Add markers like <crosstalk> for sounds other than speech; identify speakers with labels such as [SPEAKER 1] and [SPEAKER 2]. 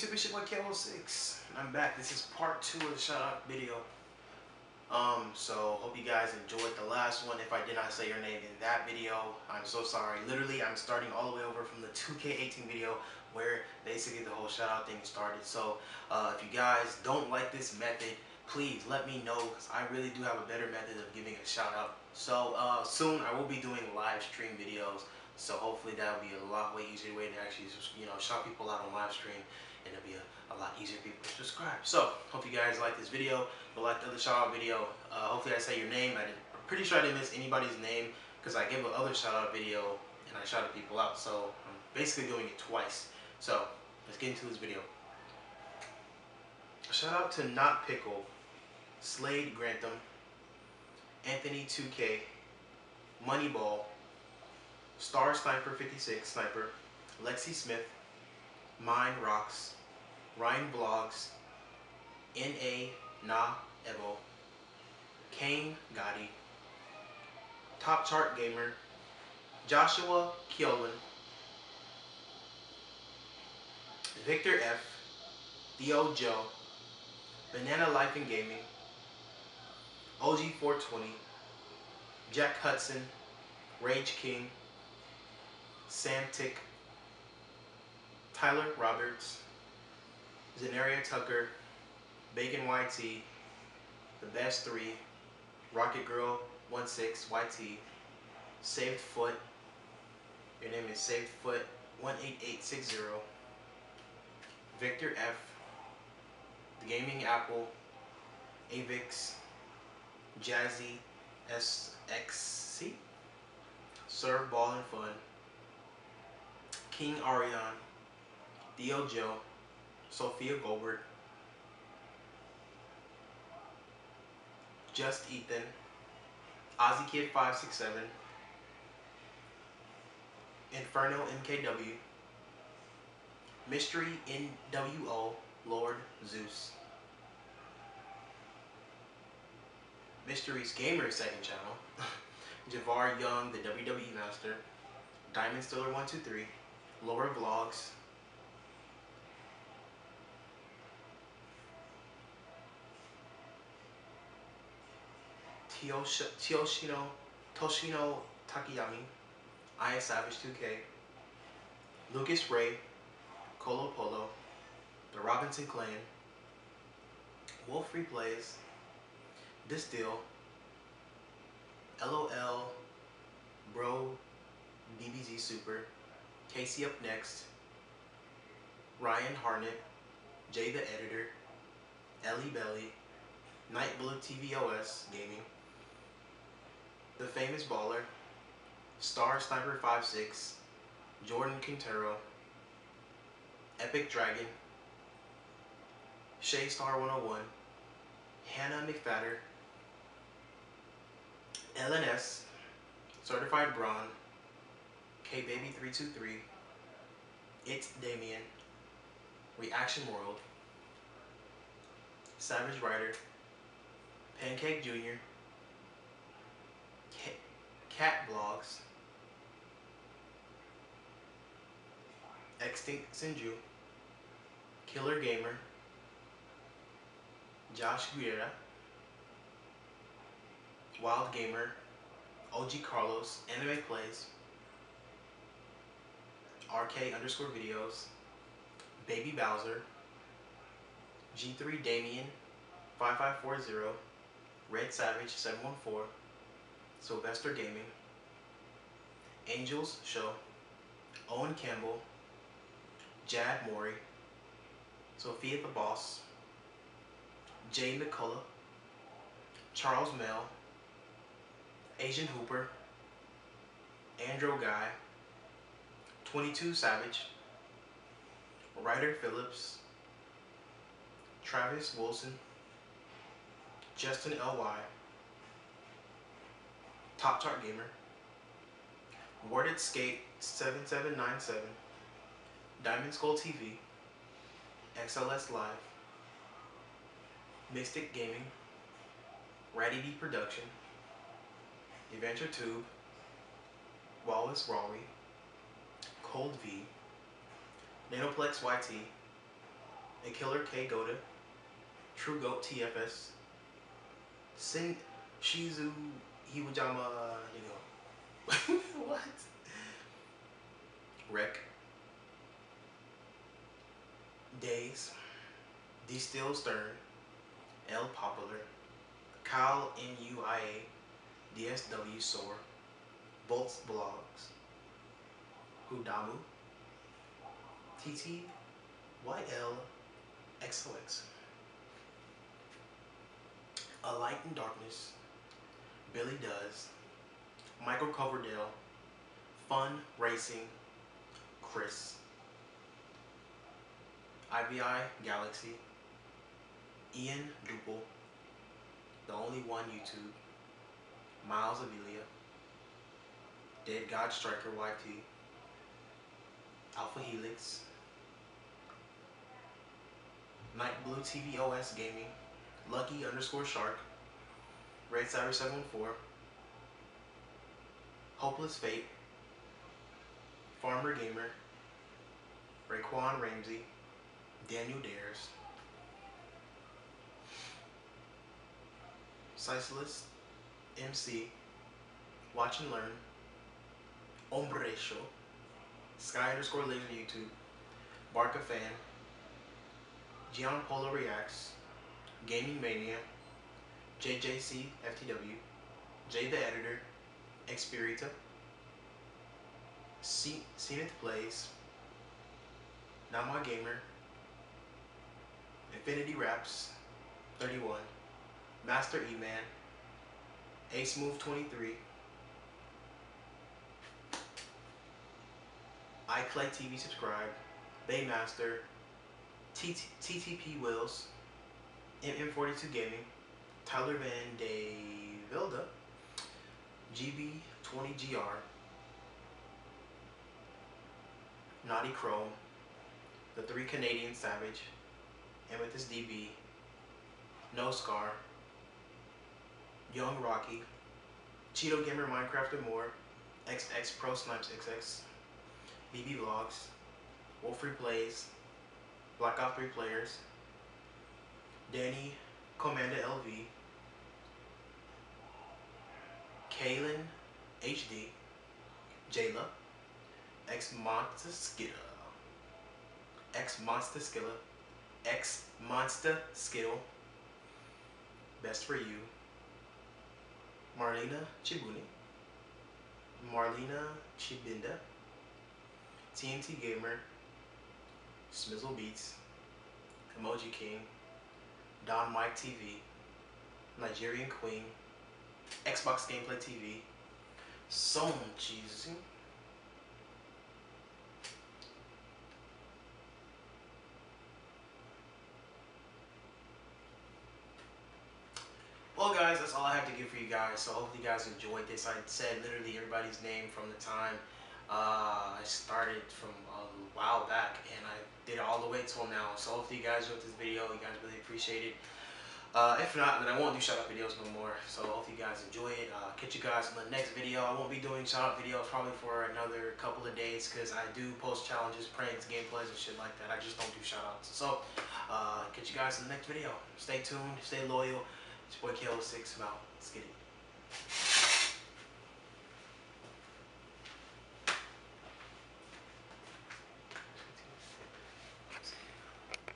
[SPEAKER 1] YouTube? It's your boy KWOLF6. I'm back. This is part two of the shout out video. Um, so hope you guys enjoyed the last one. If I did not say your name in that video, I'm so sorry. Literally, I'm starting all the way over from the 2K18 video where basically the whole shout out thing started. So uh, if you guys don't like this method, please let me know because I really do have a better method of giving a shout out. So uh, soon I will be doing live stream videos. So hopefully that will be a lot way easier way to actually you know shout people out on live stream and it'll be a, a lot easier for people to subscribe. So hope you guys like this video. You'll like the other shout out video. Uh, hopefully I say your name. I am pretty sure I didn't miss anybody's name because I gave another shout out video and I shouted people out. So I'm basically doing it twice. So let's get into this video. Shout out to Not Pickle, Slade Grantham, Anthony 2K, Moneyball, Star Sniper 56 Sniper, Lexi Smith, Mine Rocks, Ryan Blogs, N.A. Na Evo, Kane Gotti, Top Chart Gamer, Joshua Keolan, Victor F, Theo Joe, Banana Life and Gaming, OG420, Jack Hudson, Rage King, Sam Tick, Tyler Roberts, Zenaria Tucker, Bacon YT, The Best 3, Rocket Girl 16 YT, Saved Foot, your name is Saved Foot 18860, Victor F, The Gaming Apple, Avix, Jazzy SXC, Serve Ball and Fun, King Arion, Theo Joe, Sophia Goldberg, Just Ethan, Ozzy Kid 567, Inferno MKW, Mystery NWO, Lord Zeus. Mystery's Gamer second channel, <laughs> Javar Young, the WWE Master, Diamond Stiller 123, Lower Vlogs, Tioshino, Toshino Takayami, I Savage 2K, Lucas Ray, Colo Polo, The Robinson Clan, Wolf Replays, This Deal, LOL, Bro, BBZ Super, Casey Up Next, Ryan Harnett, Jay the Editor, Ellie Belly, Night Blue TVOS Gaming, The Famous Baller, Star Sniper 56, Jordan Quintero, Epic Dragon, Shay Star 101, Hannah McFatter, LNS, Certified Braun, KBaby323, It's Damien, Reaction World, Savage Rider, Pancake Jr., Cat Blogs, Extinct Sinju, Killer Gamer, Josh Guerra, Wild Gamer, OG Carlos, Anime Plays, RK underscore videos, Baby Bowser, G3 Damien, 5540, Red Savage 714, Sylvester Gaming, Angels Show, Owen Campbell, Jad Mori, Sophia the Boss, Jay McCullough, Charles Mel, Asian Hooper, Andrew Guy, 22 Savage, Ryder Phillips, Travis Wilson, Justin L.Y., Top Chart Gamer, Worded Skate 7797, Diamond Skull TV, XLS Live, Mystic Gaming, Ratty D Production, Adventure Tube, Wallace Rawley, Cold V, Nanoplex YT, A Killer K Goda, True Goat TFS, Sin Shizu Hiwajama Nigo. <laughs> what? Wreck. Days. D Steel Stern. L Popular. Kyle NUIA. DSW Soar. Bolts Blogs. Hudamu. TT. YL. XOX. A Light in Darkness. Billy Does. Michael Coverdale. Fun Racing. Chris. IBI Galaxy. Ian Duple. The Only One YouTube. Miles Avilia. Dead God Striker YT. Alpha Helix. Night Blue TV OS Gaming. Lucky underscore Shark. Red Saber 714. Hopeless Fate. Farmer Gamer. Raekwon Ramsey. Daniel Dares. Siceless. MC. Watch and Learn. Ombre Show. Sky underscore Laser YouTube. Barca Fan. Gian Polo Reacts. Gaming Mania. JJC FTW. Jay the Editor. Expirita. C- Zenith Plays. Nama Gamer. Infinity Raps. 31. Master E-Man. Ace Move 23. iClay TV subscribe. Baymaster. TT- TTP Wills. MM42 Gaming. Tyler Van De Vilda. GB20GR. Naughty Chrome. The Three Canadian Savage. Amethyst DB. No Scar. Young Rocky. Cheeto Gamer Minecraft and more. XX Pro Snipes XX. BB Vlogs. Wolfrey Plays. Black Ops 3 Players. Danny Commander LV. Kaylin HD. Jayla. X Monster Skittle. X Monster Skilla. X Monster Skittle. Best for you. Marlena Chibuni. Marlena Chibinda. TNT Gamer. Smizzle Beats. Emoji King. Don Mike TV. Nigerian Queen. Xbox Gameplay TV. Som cheesy. Well, guys, that's all I have to give for you guys. So hopefully you guys enjoyed this. I said literally everybody's name from the time uh, I started from a while back, and I did it all the way till now. So hopefully you guys enjoyed this video. You guys really appreciate it. Uh, if not, then I won't do shout out videos no more. So hopefully you guys enjoy it. Uh, catch you guys in the next video. I won't be doing shout out videos probably for another couple of days because I do post challenges, pranks, gameplays, and shit like that. I just don't do shout outs. So uh, catch you guys in the next video. Stay tuned, stay loyal. It's your boy K06 Mount. Skitty.